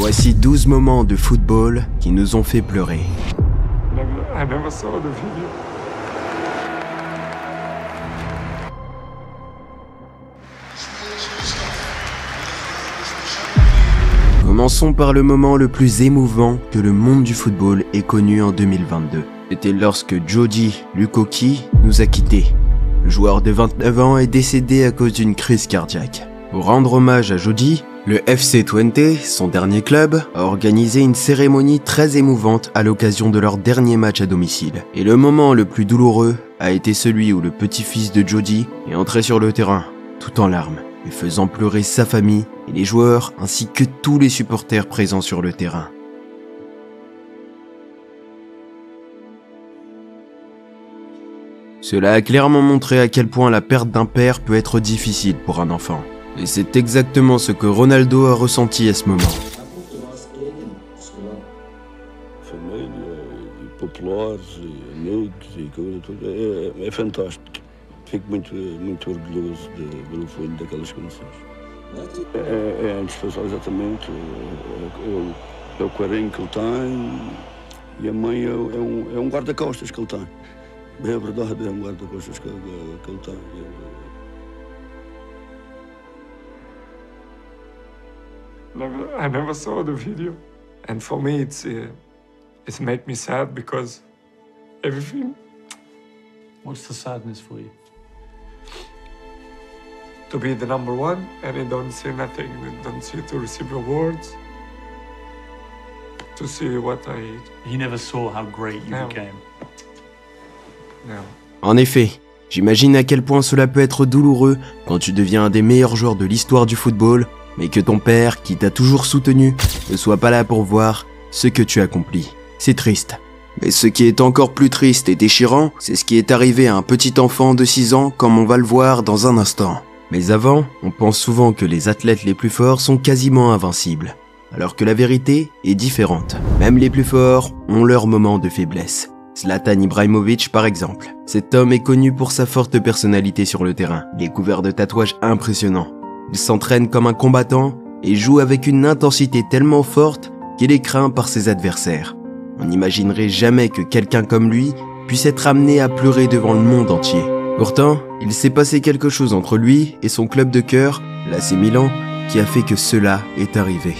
Voici 12 moments de football qui nous ont fait pleurer. Commençons par le moment le plus émouvant que le monde du football ait connu en 2022. C'était lorsque Jody Lukoki nous a quittés. Le joueur de 29 ans est décédé à cause d'une crise cardiaque. Pour rendre hommage à Jody, le FC Twente, son dernier club, a organisé une cérémonie très émouvante à l'occasion de leur dernier match à domicile. Et le moment le plus douloureux a été celui où le petit-fils de Jody est entré sur le terrain, tout en larmes, et faisant pleurer sa famille et les joueurs ainsi que tous les supporters présents sur le terrain. Cela a clairement montré à quel point la perte d'un père peut être difficile pour un enfant. Et c'est exactement ce que Ronaldo a ressenti à ce moment. e e e. É, o carinho que ele tem e a mãe é, é um, é um guarda-costas que ele tem. É verdade, é um guarda-costas que, que, que ele tem. Never, I never saw the video. And for me, it's uh, it's made me sad because everything What's the sadness for you? to be the number one, and I don't see nothing. I don't see to receive awards. To see what I You never saw how great you No. became. now. En effet, j'imagine à quel point cela peut être douloureux quand tu deviens un des meilleurs joueurs de l'histoire du football, mais que ton père, qui t'a toujours soutenu, ne soit pas là pour voir ce que tu accomplis. C'est triste. Mais ce qui est encore plus triste et déchirant, c'est ce qui est arrivé à un petit enfant de 6 ans comme on va le voir dans un instant. Mais avant, on pense souvent que les athlètes les plus forts sont quasiment invincibles. Alors que la vérité est différente. Même les plus forts ont leurs moments de faiblesse. Zlatan Ibrahimovic par exemple. Cet homme est connu pour sa forte personnalité sur le terrain. Il est couvert de tatouages impressionnants. Il s'entraîne comme un combattant et joue avec une intensité tellement forte qu'il est craint par ses adversaires. On n'imaginerait jamais que quelqu'un comme lui puisse être amené à pleurer devant le monde entier. Pourtant, il s'est passé quelque chose entre lui et son club de cœur, l'AC Milan, qui a fait que cela est arrivé.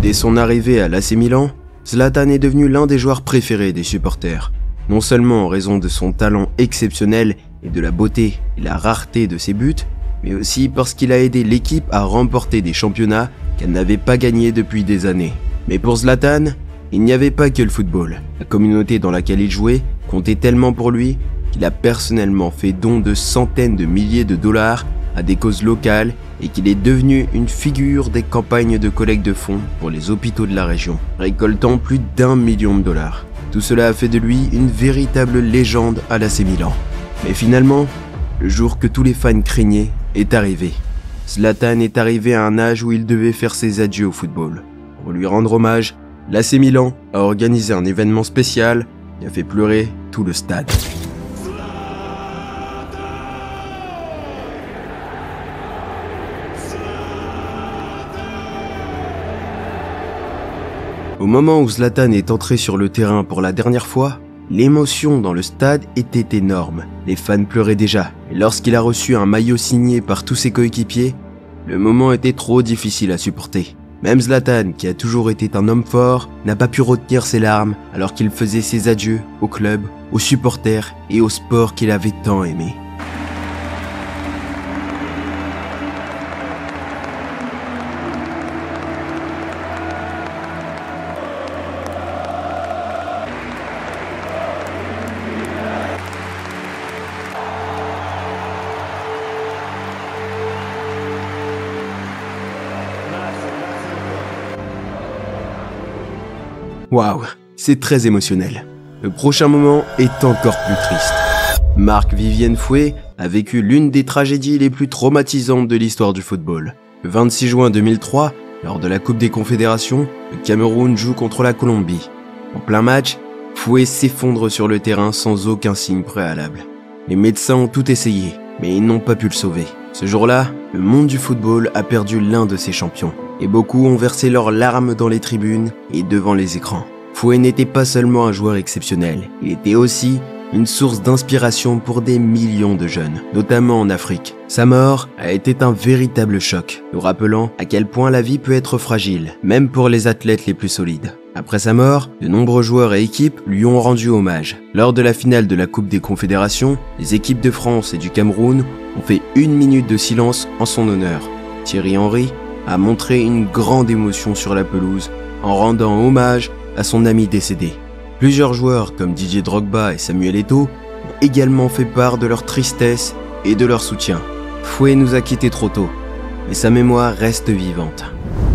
Dès son arrivée à l'AC Milan, Zlatan est devenu l'un des joueurs préférés des supporters. Non seulement en raison de son talent exceptionnel et de la beauté et la rareté de ses buts, mais aussi parce qu'il a aidé l'équipe à remporter des championnats qu'elle n'avait pas gagnés depuis des années. Mais pour Zlatan, il n'y avait pas que le football. La communauté dans laquelle il jouait comptait tellement pour lui qu'il a personnellement fait don de centaines de milliers de dollars à des causes locales et qu'il est devenu une figure des campagnes de collecte de fonds pour les hôpitaux de la région, récoltant plus d'un million de dollars. Tout cela a fait de lui une véritable légende à l'AC Milan. Mais finalement, le jour que tous les fans craignaient est arrivé. Zlatan est arrivé à un âge où il devait faire ses adieux au football. Pour lui rendre hommage, l'AC Milan a organisé un événement spécial et a fait pleurer tout le stade. Au moment où Zlatan est entré sur le terrain pour la dernière fois, l'émotion dans le stade était énorme. Les fans pleuraient déjà, et lorsqu'il a reçu un maillot signé par tous ses coéquipiers, le moment était trop difficile à supporter. Même Zlatan, qui a toujours été un homme fort, n'a pas pu retenir ses larmes alors qu'il faisait ses adieux au club, aux supporters et au sport qu'il avait tant aimé. Waouh, c'est très émotionnel. Le prochain moment est encore plus triste. Marc Vivienne Fouet a vécu l'une des tragédies les plus traumatisantes de l'histoire du football. Le 26 juin 2003, lors de la Coupe des Confédérations, le Cameroun joue contre la Colombie. En plein match, Fouet s'effondre sur le terrain sans aucun signe préalable. Les médecins ont tout essayé, mais ils n'ont pas pu le sauver. Ce jour-là, le monde du football a perdu l'un de ses champions. Et beaucoup ont versé leurs larmes dans les tribunes et devant les écrans. Fouet n'était pas seulement un joueur exceptionnel, il était aussi une source d'inspiration pour des millions de jeunes, notamment en Afrique. Sa mort a été un véritable choc, nous rappelant à quel point la vie peut être fragile, même pour les athlètes les plus solides. Après sa mort, de nombreux joueurs et équipes lui ont rendu hommage. Lors de la finale de la Coupe des Confédérations, les équipes de France et du Cameroun ont fait une minute de silence en son honneur. Thierry Henry a montré une grande émotion sur la pelouse en rendant hommage à son ami décédé. Plusieurs joueurs comme Didier Drogba et Samuel Eto'o ont également fait part de leur tristesse et de leur soutien. Fouet nous a quittés trop tôt, mais sa mémoire reste vivante.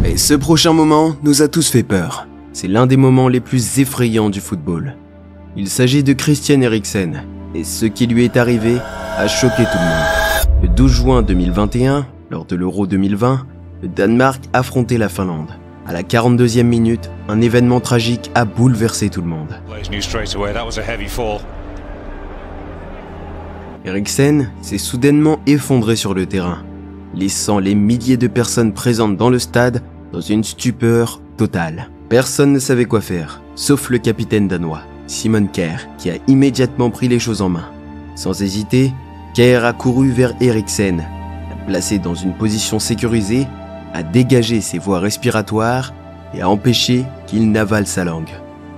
Mais ce prochain moment nous a tous fait peur. C'est l'un des moments les plus effrayants du football. Il s'agit de Christian Eriksen, et ce qui lui est arrivé a choqué tout le monde. Le 12 juin 2021, lors de l'Euro 2020, le Danemark affrontait la Finlande. À la 42e minute, un événement tragique a bouleversé tout le monde. Eriksen s'est soudainement effondré sur le terrain, laissant les milliers de personnes présentes dans le stade dans une stupeur totale. Personne ne savait quoi faire, sauf le capitaine danois, Simon Kerr, qui a immédiatement pris les choses en main. Sans hésiter, Kerr a couru vers Eriksen, l'a placé dans une position sécurisée à dégager ses voies respiratoires et à empêcher qu'il n'avale sa langue.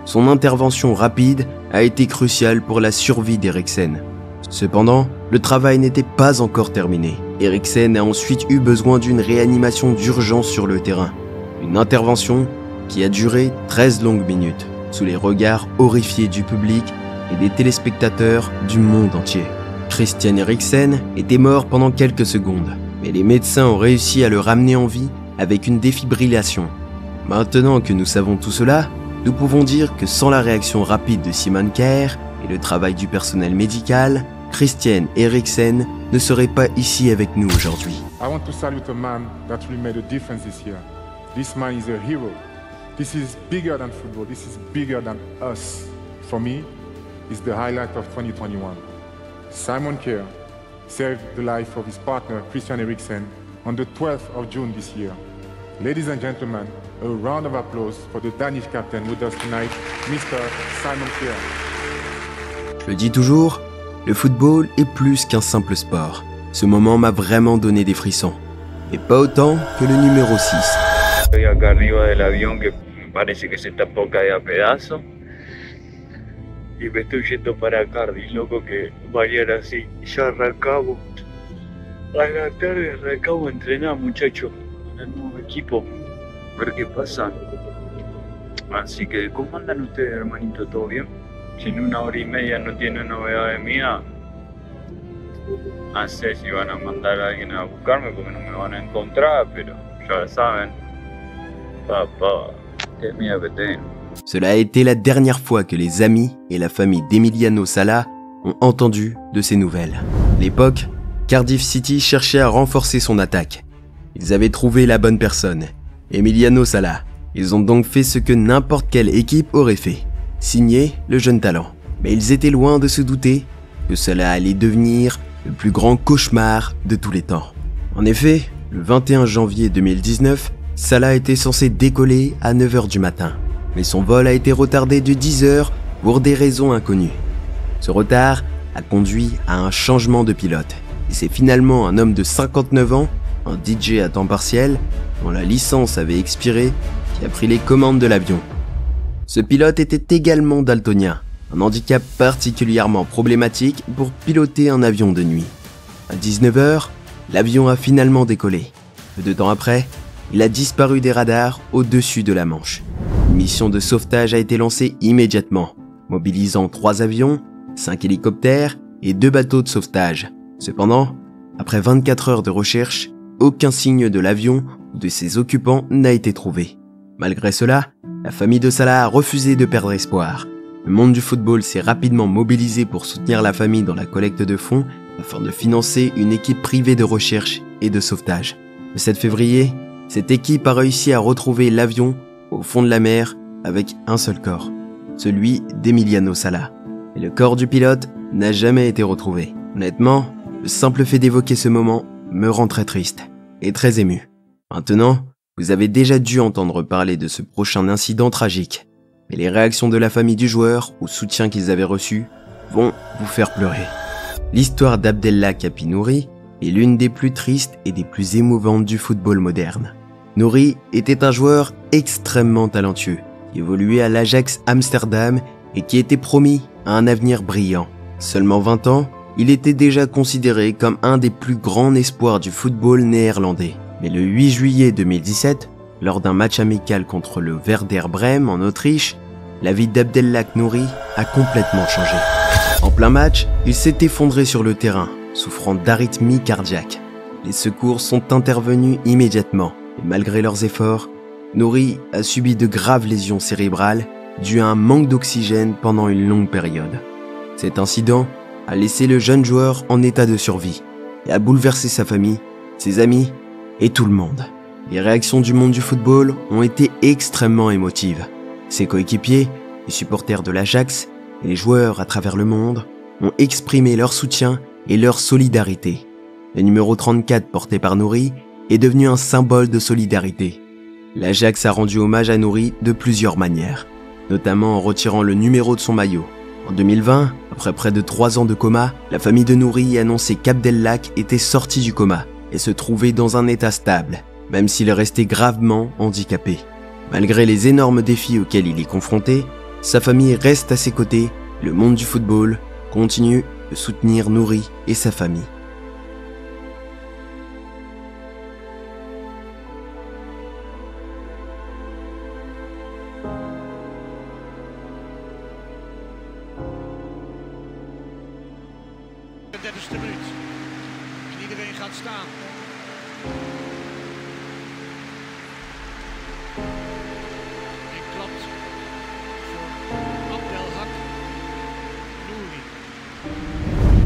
Son intervention rapide a été cruciale pour la survie d'Eriksen. Cependant, le travail n'était pas encore terminé. Eriksen a ensuite eu besoin d'une réanimation d'urgence sur le terrain. Une intervention qui a duré 13 longues minutes, sous les regards horrifiés du public et des téléspectateurs du monde entier. Christian Eriksen était mort pendant quelques secondes, mais les médecins ont réussi à le ramener en vie avec une défibrillation. Maintenant que nous savons tout cela, nous pouvons dire que sans la réaction rapide de Simon Kerr et le travail du personnel médical, Christian Eriksen ne serait pas ici avec nous aujourd'hui. I want to salute a man that really made a difference this year. This man is a hero. This is bigger than football. This is bigger than us. For me, it's the highlight of 2021. Simon Kerr saved the life of his partner, Christian Eriksen, on the 12th of June this year. Ladies and gentlemen, a round of applause for the Danish captain with us tonight, Mr. Simon Kerr. Je le dis toujours, le football est plus qu'un simple sport. Ce moment m'a vraiment donné des frissons. Et pas autant que le numéro 6. Y me estoy yendo para Cardiff, loco, que mañana sí, ya arrancamos. A la tarde arrancamos a entrenar, muchachos, con el nuevo equipo. Ver qué pasa. Así que, ¿cómo andan ustedes, hermanito? ¿Todo bien? Si en una hora y media no tienen novedades mías, no sé si van a mandar a alguien a buscarme porque no me van a encontrar, pero ya saben. Papá, qué miedo que tengo. Cela a été la dernière fois que les amis et la famille d'Emiliano Sala ont entendu de ces nouvelles. À l'époque, Cardiff City cherchait à renforcer son attaque. Ils avaient trouvé la bonne personne, Emiliano Sala. Ils ont donc fait ce que n'importe quelle équipe aurait fait, signer le jeune talent. Mais ils étaient loin de se douter que cela allait devenir le plus grand cauchemar de tous les temps. En effet, le 21 janvier 2019, Salah était censé décoller à 9h du matin, mais son vol a été retardé de 10h pour des raisons inconnues. Ce retard a conduit à un changement de pilote, et c'est finalement un homme de 59 ans, un DJ à temps partiel, dont la licence avait expiré, qui a pris les commandes de l'avion. Ce pilote était également daltonien, un handicap particulièrement problématique pour piloter un avion de nuit. À 19h, l'avion a finalement décollé. Peu de temps après, il a disparu des radars au-dessus de la Manche. Une mission de sauvetage a été lancée immédiatement, mobilisant trois avions, cinq hélicoptères et deux bateaux de sauvetage. Cependant, après 24 heures de recherche, aucun signe de l'avion ou de ses occupants n'a été trouvé. Malgré cela, la famille de Salah a refusé de perdre espoir. Le monde du football s'est rapidement mobilisé pour soutenir la famille dans la collecte de fonds afin de financer une équipe privée de recherche et de sauvetage. Le 7 février, cette équipe a réussi à retrouver l'avion au fond de la mer avec un seul corps, celui d'Emiliano Sala. Et le corps du pilote n'a jamais été retrouvé. Honnêtement, le simple fait d'évoquer ce moment me rend très triste et très ému. Maintenant, vous avez déjà dû entendre parler de ce prochain incident tragique. Mais les réactions de la famille du joueur au soutien qu'ils avaient reçu vont vous faire pleurer. L'histoire d'Abdellah Kapinouri est l'une des plus tristes et des plus émouvantes du football moderne. Nouri était un joueur extrêmement talentueux, qui évoluait à l'Ajax Amsterdam et qui était promis à un avenir brillant. Seulement 20 ans, il était déjà considéré comme un des plus grands espoirs du football néerlandais. Mais le 8 juillet 2017, lors d'un match amical contre le Werder Bremen en Autriche, la vie d'Abdellah Nouri a complètement changé. En plein match, il s'est effondré sur le terrain, souffrant d'arythmie cardiaque. Les secours sont intervenus immédiatement, malgré leurs efforts, Nouri a subi de graves lésions cérébrales dues à un manque d'oxygène pendant une longue période. Cet incident a laissé le jeune joueur en état de survie et a bouleversé sa famille, ses amis et tout le monde. Les réactions du monde du football ont été extrêmement émotives. Ses coéquipiers, les supporters de l'Ajax et les joueurs à travers le monde ont exprimé leur soutien et leur solidarité. Le numéro 34 porté par Nouri est devenu un symbole de solidarité. L'Ajax a rendu hommage à Nouri de plusieurs manières, notamment en retirant le numéro de son maillot. En 2020, après près de trois ans de coma, la famille de Nouri a annoncé qu'Abdellac était sorti du coma et se trouvait dans un état stable, même s'il restait gravement handicapé. Malgré les énormes défis auxquels il est confronté, sa famille reste à ses côtés, le monde du football continue de soutenir Nouri et sa famille.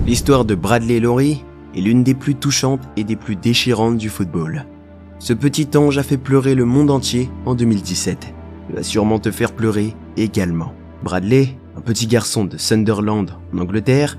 L'histoire de Bradley Laurie est l'une des plus touchantes et des plus déchirantes du football. Ce petit ange a fait pleurer le monde entier en 2017. Il va sûrement te faire pleurer également. Bradley, un petit garçon de Sunderland en Angleterre,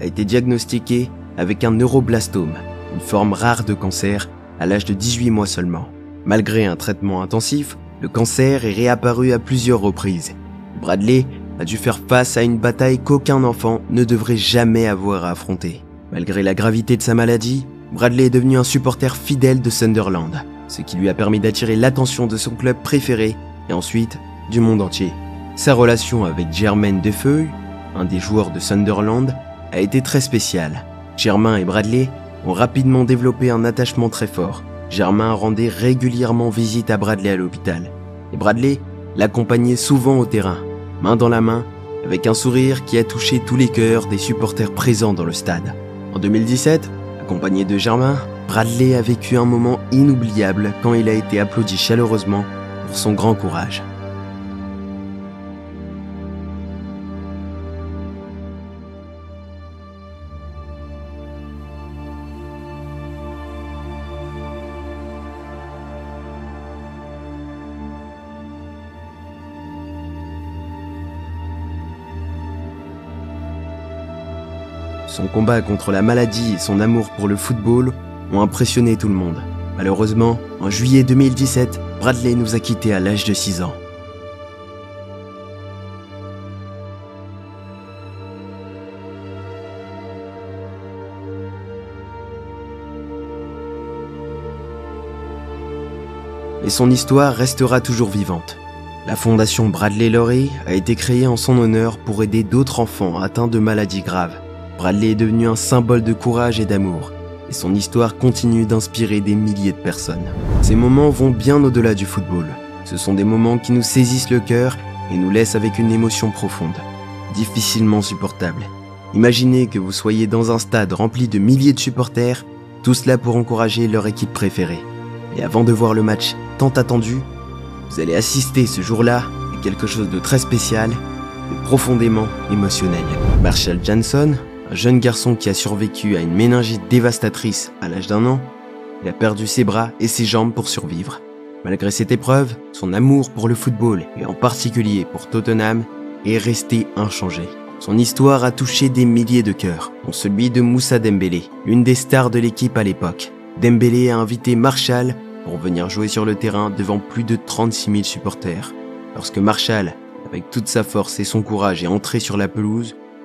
a été diagnostiqué avec un neuroblastome, une forme rare de cancer, à l'âge de 18 mois seulement. Malgré un traitement intensif, le cancer est réapparu à plusieurs reprises. Bradley a dû faire face à une bataille qu'aucun enfant ne devrait jamais avoir à affronter. Malgré la gravité de sa maladie, Bradley est devenu un supporter fidèle de Sunderland, ce qui lui a permis d'attirer l'attention de son club préféré et ensuite du monde entier. Sa relation avec Jermaine Defeuille, un des joueurs de Sunderland, a été très spéciale. Germain et Bradley ont rapidement développé un attachement très fort. Germain rendait régulièrement visite à Bradley à l'hôpital. Et Bradley l'accompagnait souvent au terrain, main dans la main, avec un sourire qui a touché tous les cœurs des supporters présents dans le stade. En 2017, accompagné de Germain, Bradley a vécu un moment inoubliable quand il a été applaudi chaleureusement pour son grand courage. Son combat contre la maladie et son amour pour le football ont impressionné tout le monde. Malheureusement, en juillet 2017, Bradley nous a quittés à l'âge de 6 ans. Mais son histoire restera toujours vivante. La fondation Bradley Laurie a été créée en son honneur pour aider d'autres enfants atteints de maladies graves. Bradley est devenu un symbole de courage et d'amour, et son histoire continue d'inspirer des milliers de personnes. Ces moments vont bien au-delà du football. Ce sont des moments qui nous saisissent le cœur et nous laissent avec une émotion profonde, difficilement supportable. Imaginez que vous soyez dans un stade rempli de milliers de supporters, tout cela pour encourager leur équipe préférée. Et avant de voir le match tant attendu, vous allez assister ce jour-là à quelque chose de très spécial et profondément émotionnel. Marshall Johnson, un jeune garçon qui a survécu à une méningite dévastatrice à l'âge d'un an, il a perdu ses bras et ses jambes pour survivre. Malgré cette épreuve, son amour pour le football, et en particulier pour Tottenham, est resté inchangé. Son histoire a touché des milliers de cœurs, dont celui de Moussa Dembélé, l'une des stars de l'équipe à l'époque. Dembélé a invité Marshall pour venir jouer sur le terrain devant plus de 36 000 supporters. Lorsque Marshall, avec toute sa force et son courage, est entré sur la pelouse,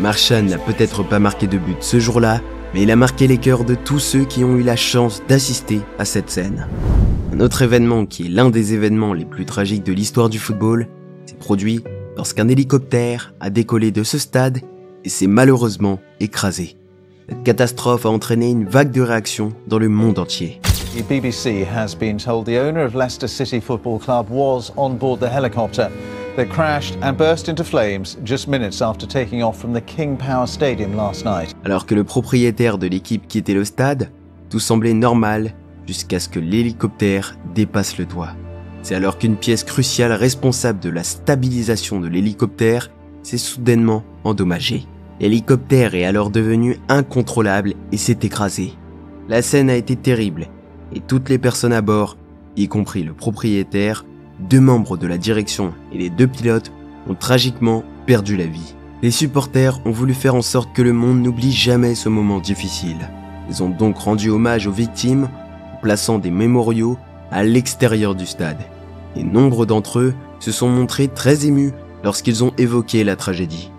Marchand n'a peut-être pas marqué de but ce jour-là, mais il a marqué les cœurs de tous ceux qui ont eu la chance d'assister à cette scène. Un autre événement qui est l'un des événements les plus tragiques de l'histoire du football s'est produit lorsqu'un hélicoptère a décollé de ce stade et s'est malheureusement écrasé. Cette catastrophe a entraîné une vague de réactions dans le monde entier. The BBC has been told the owner of Leicester City Football Club was on board the helicopter that crashed and burst into flames just minutes after taking off from the King Power Stadium last night. Alors que le propriétaire de l'équipe quittait le stade, tout semblait normal jusqu'à ce que l'hélicoptère dépasse le toit. C'est alors qu'une pièce cruciale responsable de la stabilisation de l'hélicoptère s'est soudainement endommagée. L'hélicoptère est alors devenu incontrôlable et s'est écrasé. La scène a été terrible et toutes les personnes à bord, y compris le propriétaire, deux membres de la direction et les deux pilotes, ont tragiquement perdu la vie. Les supporters ont voulu faire en sorte que le monde n'oublie jamais ce moment difficile. Ils ont donc rendu hommage aux victimes en plaçant des mémoriaux à l'extérieur du stade. Et nombre d'entre eux se sont montrés très émus lorsqu'ils ont évoqué la tragédie.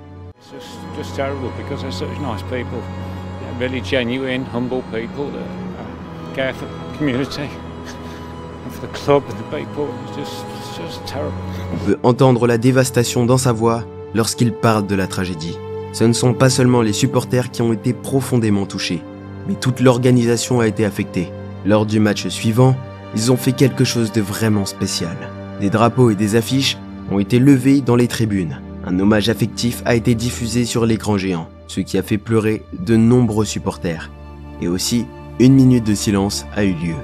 On peut entendre la dévastation dans sa voix lorsqu'il parle de la tragédie. Ce ne sont pas seulement les supporters qui ont été profondément touchés, mais toute l'organisation a été affectée. Lors du match suivant, ils ont fait quelque chose de vraiment spécial. Des drapeaux et des affiches ont été levés dans les tribunes. Un hommage affectif a été diffusé sur l'écran géant, ce qui a fait pleurer de nombreux supporters. Et aussi, une minute de silence a eu lieu.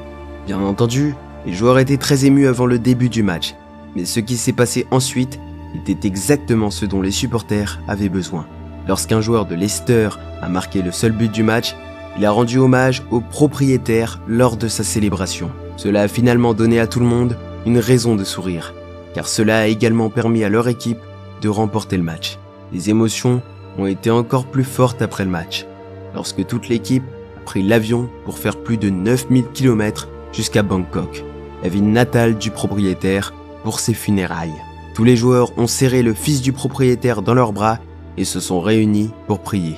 Bien entendu, les joueurs étaient très émus avant le début du match, mais ce qui s'est passé ensuite était exactement ce dont les supporters avaient besoin. Lorsqu'un joueur de Leicester a marqué le seul but du match, il a rendu hommage au propriétaire lors de sa célébration. Cela a finalement donné à tout le monde une raison de sourire, car cela a également permis à leur équipe de remporter le match. Les émotions ont été encore plus fortes après le match, lorsque toute l'équipe a pris l'avion pour faire plus de 9000 km jusqu'à Bangkok, la ville natale du propriétaire, pour ses funérailles. Tous les joueurs ont serré le fils du propriétaire dans leurs bras et se sont réunis pour prier,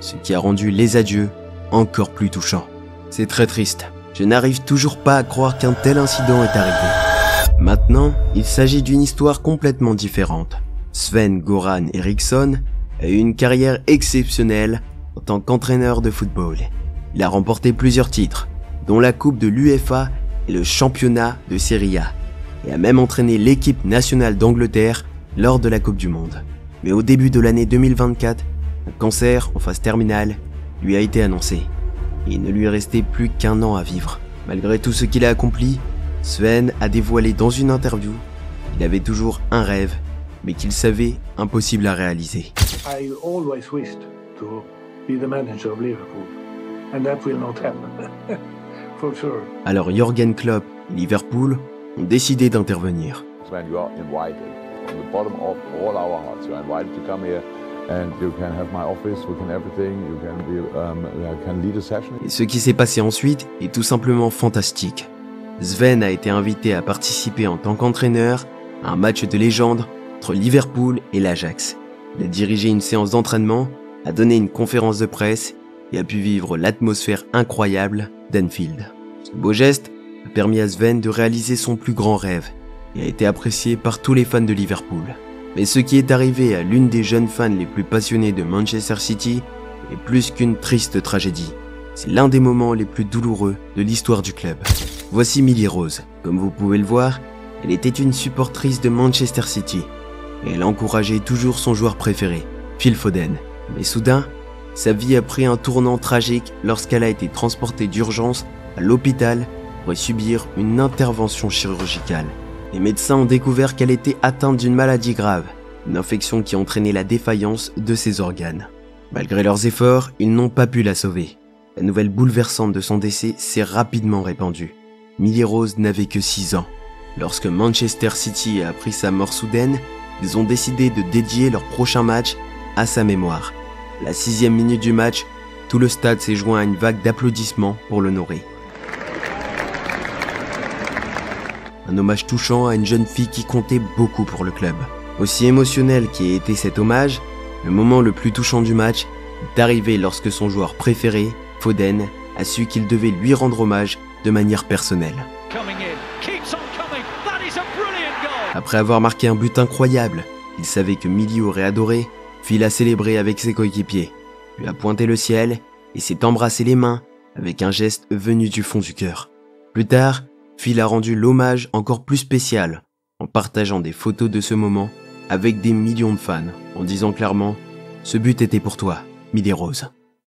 ce qui a rendu les adieux encore plus touchants. C'est très triste. Je n'arrive toujours pas à croire qu'un tel incident est arrivé. Maintenant, il s'agit d'une histoire complètement différente. Sven Goran Eriksson a eu une carrière exceptionnelle en tant qu'entraîneur de football. Il a remporté plusieurs titres, dont la Coupe de l'UEFA le championnat de Serie A, et a même entraîné l'équipe nationale d'Angleterre lors de la Coupe du Monde. Mais au début de l'année 2024, un cancer en phase terminale lui a été annoncé. Et il ne lui restait plus qu'un an à vivre. Malgré tout ce qu'il a accompli, Sven a dévoilé dans une interview qu'il avait toujours un rêve, mais qu'il savait impossible à réaliser. I. Alors Jürgen Klopp et Liverpool ont décidé d'intervenir. Et ce qui s'est passé ensuite est tout simplement fantastique. Sven a été invité à participer en tant qu'entraîneur à un match de légende entre Liverpool et l'Ajax. Il a dirigé une séance d'entraînement, a donné une conférence de presse et a pu vivre l'atmosphère incroyable d'Anfield. Ce beau geste a permis à Sven de réaliser son plus grand rêve et a été apprécié par tous les fans de Liverpool. Mais ce qui est arrivé à l'une des jeunes fans les plus passionnés de Manchester City est plus qu'une triste tragédie. C'est l'un des moments les plus douloureux de l'histoire du club. Voici Millie Rose. Comme vous pouvez le voir, elle était une supportrice de Manchester City et elle encourageait toujours son joueur préféré, Phil Foden. Mais soudain, sa vie a pris un tournant tragique lorsqu'elle a été transportée d'urgence à l'hôpital pour y subir une intervention chirurgicale. Les médecins ont découvert qu'elle était atteinte d'une maladie grave, une infection qui a entraîné la défaillance de ses organes. Malgré leurs efforts, ils n'ont pas pu la sauver. La nouvelle bouleversante de son décès s'est rapidement répandue. Millie Rose n'avait que 6 ans. Lorsque Manchester City a appris sa mort soudaine, ils ont décidé de dédier leur prochain match à sa mémoire. La sixième minute du match, tout le stade s'est joint à une vague d'applaudissements pour l'honorer. Un hommage touchant à une jeune fille qui comptait beaucoup pour le club. Aussi émotionnel qu'ait été cet hommage, le moment le plus touchant du match est arrivé lorsque son joueur préféré, Foden, a su qu'il devait lui rendre hommage de manière personnelle. Après avoir marqué un but incroyable, il savait que Millie aurait adoré, Phil a célébré avec ses coéquipiers, lui a pointé le ciel et s'est embrassé les mains avec un geste venu du fond du cœur. Plus tard, Phil a rendu l'hommage encore plus spécial en partageant des photos de ce moment avec des millions de fans, en disant clairement ⁇ Ce but était pour toi, Millie Rose ⁇